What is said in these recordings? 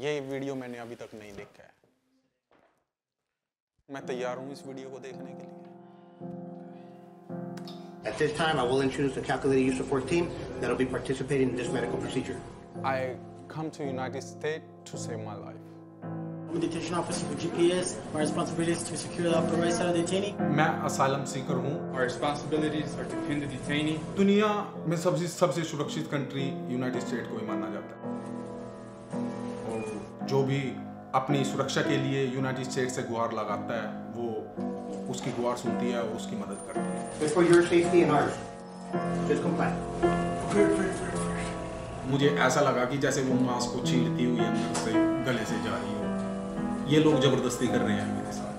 ये वीडियो मैंने अभी तक नहीं देखा है मैं तैयार हूँ इस वीडियो को देखने के लिए At this time, I will introduce the calculated use of force team that will be participating in this medical procedure. I come to United States to save my life. I'm a detention officer for GPS. My responsibility is to secure the upper right side of the detainee. मैं asylum seeker हूँ Our responsibilities are to pin the detainee. दुनिया में सबसे सबसे सुरक्षित country United state को ही माना जाता है जो भी अपनी सुरक्षा के लिए यूनाइटेड स्टेट से गुहार लगाता है वो उसकी गुहार सुनती है और उसकी मदद करती है for your safety and ours. Just comply. मुझे ऐसा लगा कि जैसे वो मांस को छीलती हुई अंदर से गले से जा रही हो ये लोग ज़बरदस्ती कर रहे हैं मेरे साथ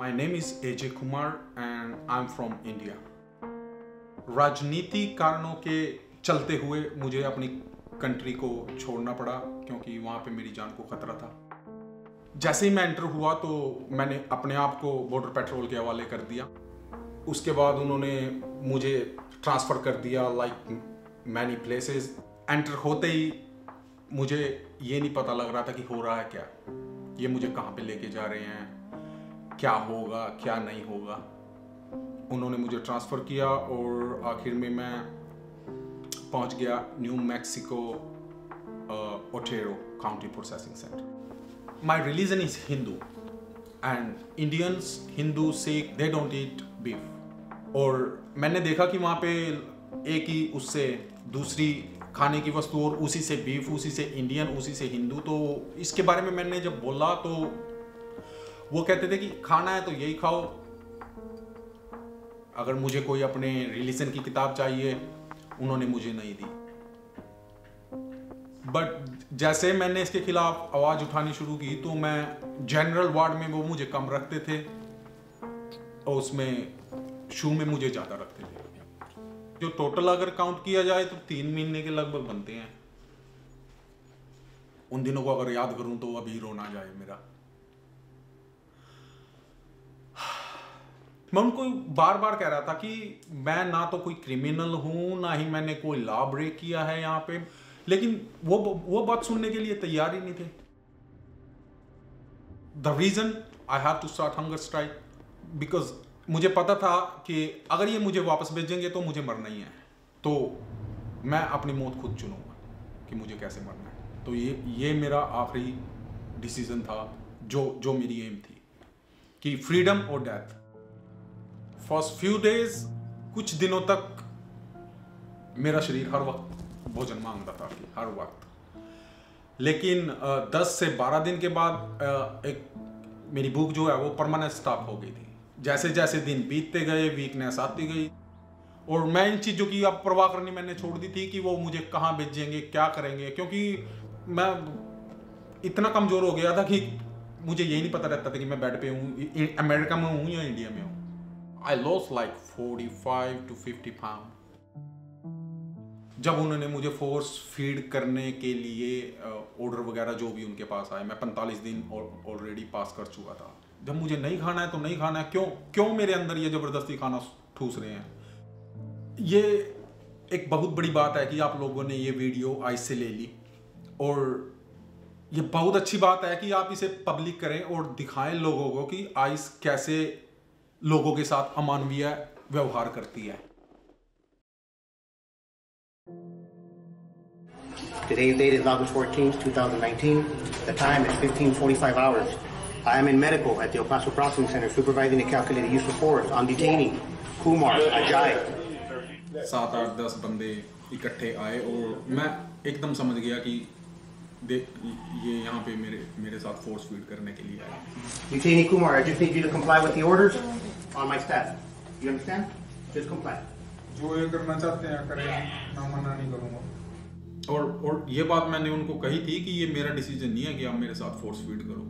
My name is AJ Kumar and I'm from India. राजनीति कारणों के चलते हुए मुझे अपनी कंट्री को छोड़ना पड़ा क्योंकि वहाँ पे मेरी जान को खतरा था। जैसे ही मैं एंटर हुआ तो मैंने अपने आप को बॉर्डर पेट्रोल के हवाले कर दिया। उसके बाद उन्होंने मुझे ट्रांसफ़र कर दिया लाइक मैनी प्लेसेस एंटर होते ही मुझे ये नहीं पता लग रहा था कि हो रहा है क्या। ये मुझे कहाँ पे लेके जा रहे हैं। क्या होगा, क्या नहीं होगा। उन्होंने मुझे ट्रांसफ़र किया और आखिर में मैं पहुँच गया New Mexico Otero County processing centre. My religion is Hindu and Indians Hindu Sikh they don't eat beef और मैंने देखा कि वहाँ पे एक ही उससे दूसरी खाने की वस्तु और उसी से बीफ उसी से इंडियन उसी से हिंदू तो इसके बारे में मैंने जब बोला तो वो कहते थे कि खाना है तो यही खाओ। अगर मुझे कोई अपने रिलीजन की किताब चाहिए, उन्होंने मुझे नहीं दी। बट जैसे मैंने इसके खिलाफ आवाज़ उठानी शुरू की तो मैं जनरल वार्ड में वो मुझे कम रखते थे और उसमें शू में मुझे ज़्यादा रखते थे। जो टोटल अगर काउंट किया जाए तो तीन महीने के लगभग बनते हैं। उन दिनों को अगर याद करूँ तो अभी रोना जाए मेरा। मैं उनको बार बार कह रहा था कि मैं ना तो कोई क्रिमिनल हूँ, ना ही मैंने कोई लॉ ब्रेक किया है यहाँ पे। लेकिन वो वो बात सुनने के लिए तैयार ही नहीं थे। The reason I have to start hunger strike because मुझे पता था कि अगर ये मुझे वापस भेजेंगे तो मुझे मरना ही है। तो मैं अपनी मौत खुद चुनूँगा कि मुझे कैसे मरना है। तो ये ये मेरा आखिरी डिसीज़न था, जो जो मेरी एम थी, कि फ्रीडम और डेथ फ़र्स्ट फ्यू डेज़ कुछ दिनों तक मेरा शरीर हर वक्त भोजन माँगता था कि हर वक्त। लेकिन 10 से 12 दिन के बाद एक मेरी भूख जो है वो परमानेंट स्टॉप हो गई थी। जैसे जैसे दिन बीतते गए वीकनेस आती गई। और मैं इन चीज़ों की अब परवाह करनी मैंने छोड़ दी थी कि वो मुझे कहाँ भेजेंगे, क्या करेंगे, क्योंकि मैं इतना कमज़ोर हो गया था कि मुझे यही नहीं पता रहता था कि मैं बेड पे हूँ अमेरिका में हूँ या इंडिया में हूँ। I lost like forty five to fifty pound जब उन्होंने मुझे फोर्स फ़ीड करने के लिए ऑर्डर वगैरह जो भी उनके पास आए, मैं 45 दिन ऑलरेडी पास कर चुका था। जब मुझे नहीं खाना है तो नहीं खाना है, क्यों क्यों मेरे अंदर ये ज़बरदस्ती खाना ठूस रहे हैं? ये एक बहुत बड़ी बात है कि आप लोगों ने ये वीडियो आइस से ले ली और ये बहुत अच्छी बात है कि आप इसे पब्लिक करें और दिखाएँ लोगों को कि आइस कैसे लोगों के साथ अमानवीय व्यवहार करती है Today's date is August 14th, 2019. The time is 1545 hours. I am in medical at the El Paso Processing Center supervising the calculated use of force on detainee Kumar Ajay. सात आठ दस बंदे इकट्ठे आए और मैं एकदम समझ गया कि दे ये यहाँ पे मेरे मेरे साथ फोर्स फ़ीड करने के लिए आए Detainee Kumar, I just need you to comply with the orders on my staff. You understand? Just comply. जो ये करना चाहते हैं करें ना मना नहीं करूँगा और और ये बात मैंने उनको कही थी कि ये मेरा डिसीज़न नहीं है कि आप मेरे साथ फोर्स फ़ीड करो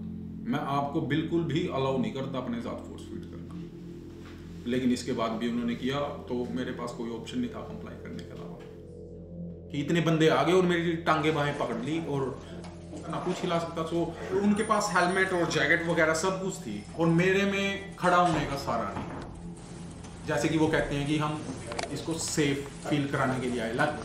मैं आपको बिल्कुल भी अलाउ नहीं करता अपने साथ फोर्स फ़ीड करना लेकिन इसके बाद भी उन्होंने किया तो मेरे पास कोई ऑप्शन नहीं था कंप्लाई करने के कि इतने बंदे आ गए और मेरी टांगे बाहें पकड़ ली और ना कुछ हिला सकता। तो उनके पास हेलमेट और जैकेट वगैरह सब कुछ थी और मेरे में खड़ा होने का सारा नहीं। जैसे कि वो कहते हैं कि हम इसको सेफ़ फील कराने के लिए आए। लग.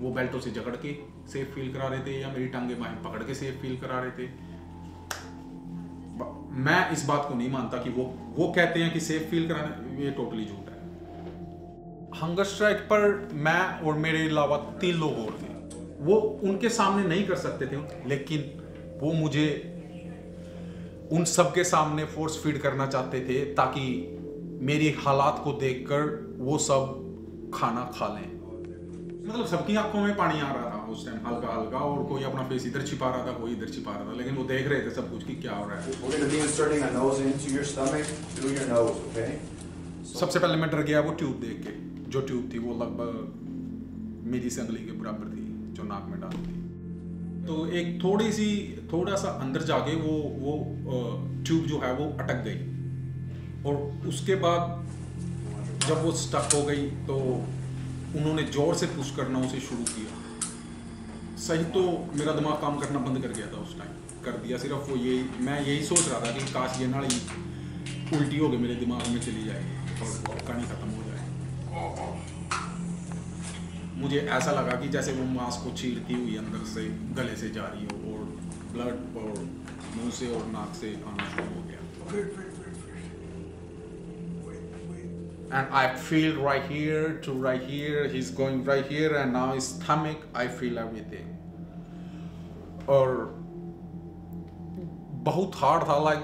वो बेल्टों से जकड़ के सेफ़ फील करा रहे थे या मेरी टांगे बाहें पकड़ के सेफ़ फील करा रहे थे। मैं इस बात को नहीं मानता कि वो वो कहते हैं कि सेफ़ फील कराने, ये टोटली झूठ है। हंगर स्ट्राइक पर मैं और मेरे अलावा तीन लोग और थे। वो उनके सामने नहीं कर सकते थे, लेकिन वो मुझे उन सब के सामने फोर्स फ़ीड करना चाहते थे ताकि मेरी हालात को देखकर वो सब खाना खा लें। मतलब सबकी आँखों में पानी आ रहा था। उस टाइम हल्का हल्का और कोई अपना फेस इधर छिपा रहा था कोई इधर छिपा रहा था लेकिन वो देख रहे थे सब कुछ कि क्या हो रहा है। Nose? सबसे पहले मैं डर गया वो ट्यूब देख के जो ट्यूब थी वो लगभग मेरी से अंगली के बराबर थी जो नाक में डाली थी तो एक थोड़ी सी थोड़ा सा अंदर जाके वो वो ट्यूब जो है वो अटक गई। और उसके बाद जब वो स्टक हो गई तो उन्होंने ज़ोर से पुश करना उसे शुरू किया। सही तो मेरा दिमाग काम करना बंद कर गया था उस टाइम कर दिया सिर्फ़ वो यही, मैं यही सोच रहा था कि काश ये नाली उल्टी हो गई मेरे दिमाग में चली जाए और कहानी खत्म हो जाए। मुझे ऐसा लगा कि जैसे वो मांस को चीरती हुई अंदर से गले से जा रही हो और ब्लड और मुँह से और नाक से आना शुरू हो गया। and I feel right here to right here. He's going right here, and now his stomach. I feel everything. और बहुत hard था like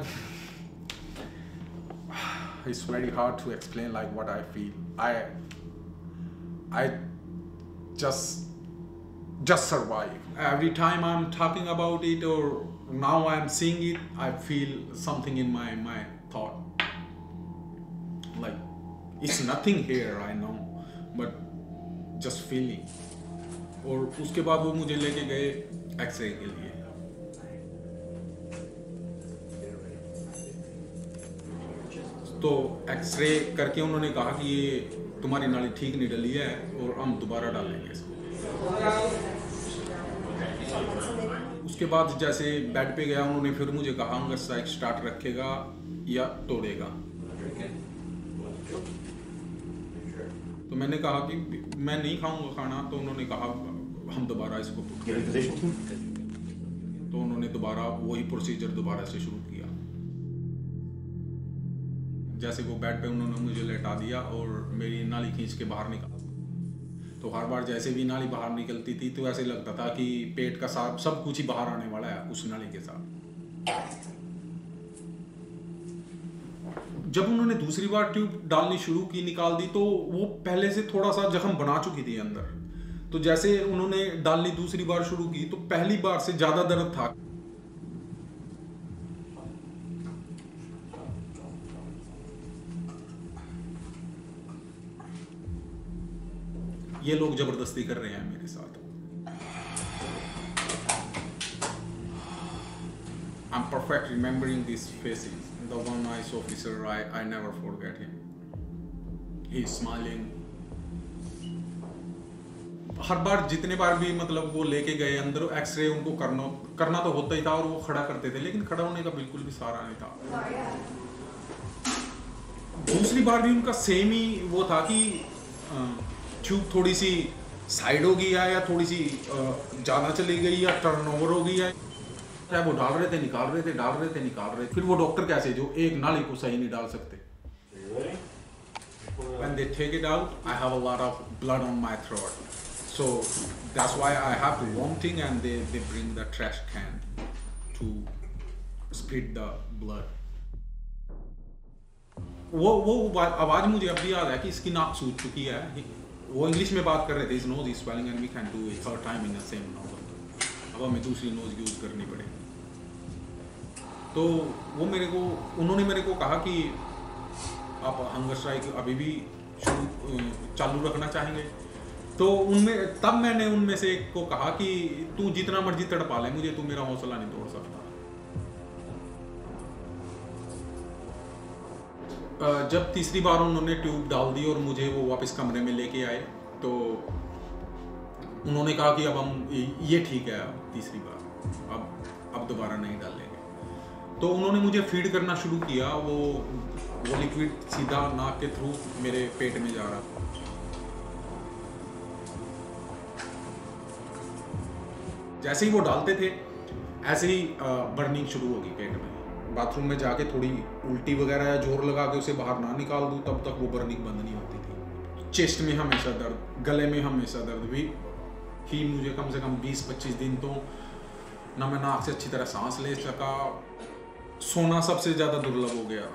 it's very hard to explain like what I feel. I I just just survive. every time i'm talking about it or now i'm seeing it i feel something in my my It's nothing here, i know, but just feeling. और उसके बाद वो मुझे लेके गए x ray के लिए। तो एक्सरे करके उन्होंने कहा कि ये तुम्हारी नाली ठीक नहीं डली है और हम दोबारा डालेंगे इसको। उसके बाद जैसे बेड पे गया, उन्होंने फिर मुझे कहा हंगर स्ट्राइक स्टार्ट रखेगा या तोड़ेगा तो मैंने कहा कि मैं नहीं खाऊँगा खाना तो उन्होंने कहा, हम दोबारा इसको. तो उन्होंने दोबारा वही प्रोसीजर दोबारा से शुरू किया। जैसे वो बेड पे उन्होंने मुझे लेटा दिया और मेरी नाली खींच के बाहर निकाल। तो हर बार जैसे भी नाली बाहर निकलती थी तो ऐसे लगता था कि पेट का साफ़ सब कुछ ही बाहर आने वाला है उस नाली के साथ। जब उन्होंने दूसरी बार ट्यूब डालनी शुरू की, निकाल दी तो वो पहले से थोड़ा सा जख्म बना चुकी थी अंदर। तो जैसे उन्होंने डालनी दूसरी बार शुरू की तो पहली बार से ज़्यादा दर्द था। ये लोग ज़बरदस्ती कर रहे हैं मेरे साथ। I'm perfect remembering these faces. The one nice officer, I, I never forget him. He's smiling. हर बार जितने बार भी मतलब वो लेके गए अंदर एक्सरे उनको करना करना तो होता ही था और वो खड़ा करते थे लेकिन खड़ा होने का बिल्कुल भी सहारा नहीं था दूसरी बार भी उनका सेम ही वो था कि ट्यूब थोड़ी सी साइड हो गई है या थोड़ी सी ज़्यादा चली गई या टर्न ओवर हो गई है चाहे वो डाल रहे थे निकाल रहे थे डाल रहे थे निकाल रहे थे। फिर वो डॉक्टर कैसे जो एक नाली को सही नहीं डाल सकते? When they take it out, I have a lot of blood on my throat. So that's why I have vomiting and they, they bring the trash can to split the blood. वो वो आवाज़ मुझे अब भी याद है कि इसकी नाक सूझ चुकी है। वो इंग्लिश में बात कर रहे थे इस nose is swelling and we can do it third time in the same nose अब हमें दूसरी नोज़ यूज़ करनी पड़ेगी। तो वो मेरे को, उन्होंने मेरे को कहा कि आप हंगर स्ट्राइक अभी भी चालू रखना चाहेंगे। तो उनमें, तब मैंने उनमें से एक को कहा कि तू जितना मर्ज़ी तड़पा ले, मुझे तू मेरा हौसला नहीं तोड़ सकता। जब तीसरी बार उन्होंने ट्यूब डाल दी और मुझे वो वापस कमरे में लेके आए तो उन्होंने कहा कि अब हम, ये ठीक है तीसरी बार, अब अब दोबारा नहीं डालेंगे। तो उन्होंने मुझे फ़ीड करना शुरू किया, वो वो लिक्विड सीधा नाक के थ्रू मेरे पेट में जा रहा। था जैसे ही वो डालते थे, ऐसे ही बर्निंग शुरू होगी पेट में। बाथरूम में जाके थोड़ी उल्टी वगैरह या ज़ोर लगा के उसे बाहर ना निकाल दूँ, तब तक वो बर्निंग बंद नहीं होती थी। चेस्ट में हमेशा दर्द, गले में हमेशा दर्द भी। ही मुझे कम से कम 20-25 दिन तो ना मैं नाक से अच्छी तरह सांस ले सका सोना सबसे ज़्यादा दुर्लभ हो गया।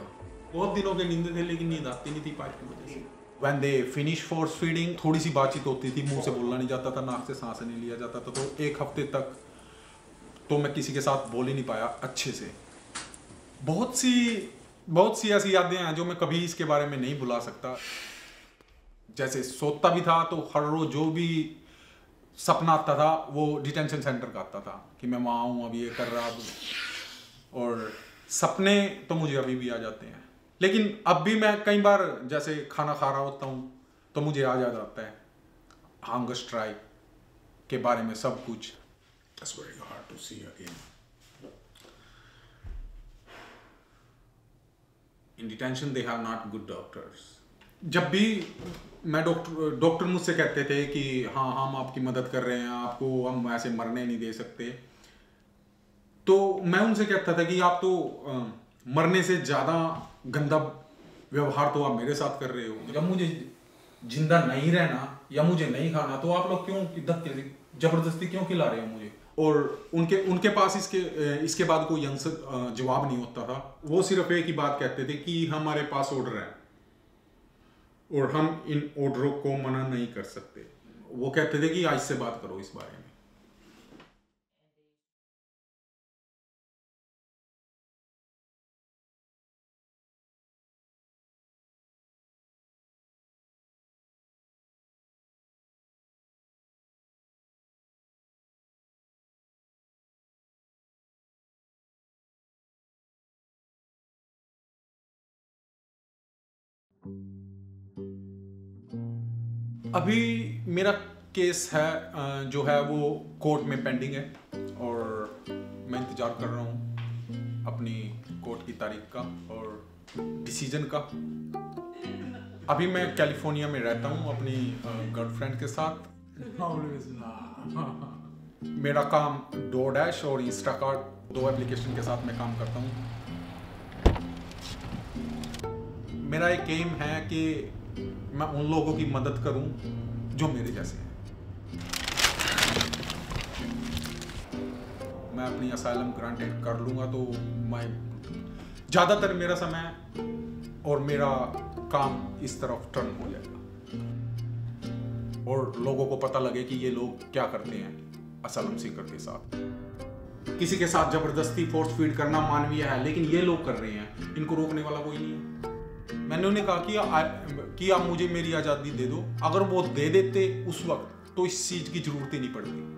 बहुत दिनों के नींद थे लेकिन नींद आती नहीं थी पाइप की वजह से। When they finish force feeding थोड़ी सी बातचीत होती थी मुँह से बोलना नहीं जाता था नाक से सांस नहीं लिया जाता था तो एक हफ़्ते तक तो मैं किसी के साथ बोल ही नहीं पाया अच्छे से। बहुत सी बहुत सी ऐसी यादें हैं जो मैं कभी इसके बारे में नहीं भुला सकता। जैसे सोता भी था तो हर रोज जो भी सपना आता था वो डिटेंशन सेंटर का आता था कि मैं वहाँ हूँ अभी ये कर रहा हूँ और सपने तो मुझे अभी भी आ जाते हैं। लेकिन अब भी मैं कई बार जैसे खाना खा रहा होता हूँ तो मुझे आ जा जाता है हंगर स्ट्राइक के बारे में सब कुछ। That's very hard to see again. In detention they have not good doctors जब भी मैं डॉक्टर डॉक्टर मुझसे कहते थे कि हाँ हम आपकी मदद कर रहे हैं आपको हम ऐसे मरने नहीं दे सकते। तो मैं उनसे कहता था कि आप तो आ, मरने से ज़्यादा गंदा व्यवहार तो आप मेरे साथ कर रहे हो। जब मुझे ज़िंदा नहीं रहना या मुझे नहीं खाना तो आप लोग क्यों धक्के ज़बरदस्ती क्यों खिला रहे हो मुझे? और उनके उनके पास इसके इसके बाद कोई आंसर जवाब नहीं होता था। वो सिर्फ़ एक ही बात कहते थे कि हमारे पास ऑर्डर है। और हम इन ऑर्डरों को मना नहीं कर सकते। वो कहते थे कि आज से बात करो इस बारे में। अभी मेरा केस है जो है वो कोर्ट में पेंडिंग है और मैं इंतज़ार कर रहा हूँ अपनी कोर्ट की तारीख का और डिसीज़न का। अभी मैं कैलिफ़ोर्निया में रहता हूँ अपनी गर्लफ्रेंड के साथ। मेरा काम डो डैश और इंस्टाकार्ट दो एप्लीकेशन के साथ मैं काम करता हूँ। मेरा एक एम है कि मैं उन लोगों की मदद करूँ जो मेरे जैसे हैं। मैं अपनी असाइलम ग्रांटेड कर लूँगा तो मैं ज़्यादातर मेरा समय और मेरा काम इस तरफ़ टर्न हो जाएगा। और लोगों को पता लगे कि ये लोग क्या करते हैं असलम सीकर के साथ। किसी के साथ ज़बरदस्ती फोर्स फ़ीड करना मानवीय है, लेकिन ये लोग कर रहे हैं। इनको रोकने वाला कोई नहीं है। मैंने उन्हें कहा कि आ, कि आप मुझे मेरी आज़ादी दे दो। अगर वो दे देते उस वक्त तो इस चीज़ की ज़रूरत ही नहीं पड़ती।